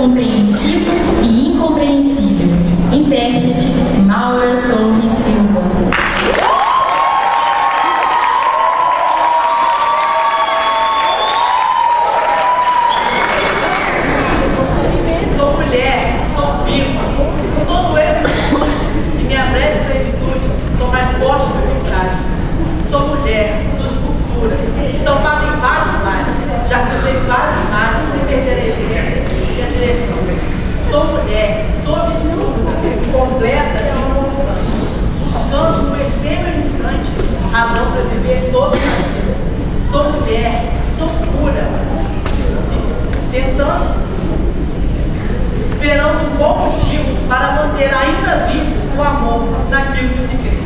cumprir linguistique